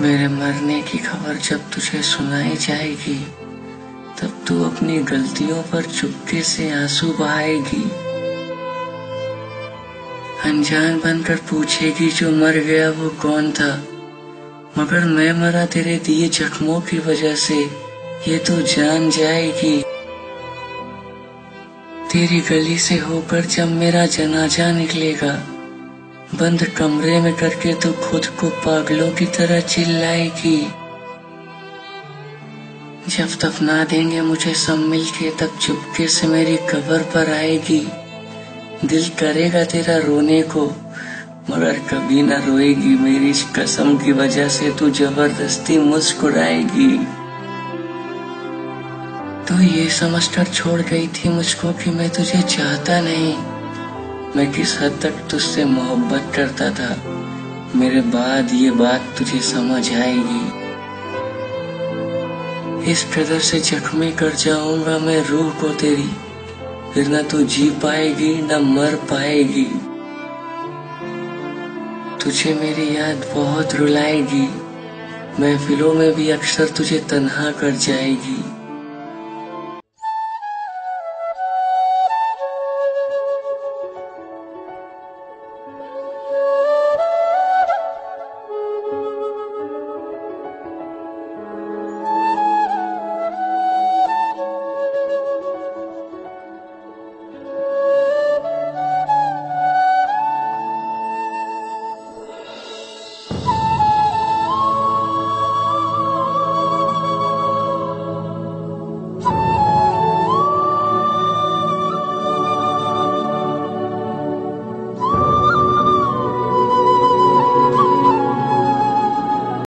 मेरे मरने की खबर जब तुझे सुनाई जाएगी, तब तू अपनी गलतियों पर चुपके से आँसू बहाएगी। अनजान बनकर पूछेगी, जो मर गया वो कौन था? मगर मैं मरा तेरे दिए जख्मों की वजह से, ये तो जान जाएगी। तेरी गली से होकर जब मेरा जनाजा निकलेगा बंद कमरे में करके तू खुद को पागलों की तरह चिल्लाएगी। जब दफना देंगे मुझे सब मिलके, तब चुपके से मेरी कबर पर आएगी। दिल करेगा तेरा रोने को, मगर कभी ना रोएगी मेरी इस कसम की वजह से तू ज़बरदस्ती मुस्कुराएगी। तू ये समझकर छोड़ गई थी मुझको कि मैं तुझे चाहता नहीं। मैं किस हद तक तुझसे मोहब्बत करता था? मेरे बाद ये बात तुझे समझ आएगी। इस कदर से जख्मी कर जाऊँगा मैं रूह को तेरी। फिर ना तू जी पाएगी, ना मर पाएगी। तुझे मेरी याद बहुत रुलाएगी। महफिलों में भी अक्सर तुझे तन्हा कर जाएगी।